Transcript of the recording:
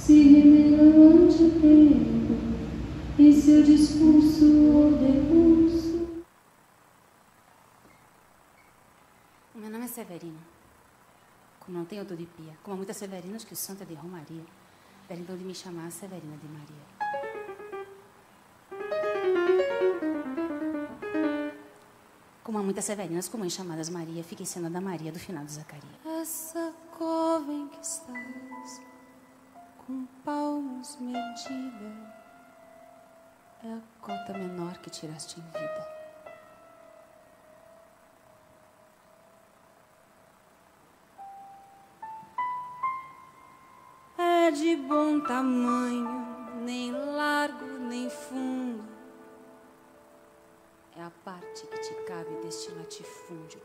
se revelou ante o tempo em seu discurso ou decurso. Meu nome é Severina. Como não tenho de pia, como há muitas Severinas que o santo é de Romaria, então de me chamar Severina de Maria. Como há muitas Severinas com mães chamadas Maria, fiquei sendo a da Maria do final de Zacarias. Essa cova em que estás, com palmos medida, É a cota menor que tiraste em vida. é de bom tamanho, nem largo nem fundo. É a parte que te cabe deste latifúndio.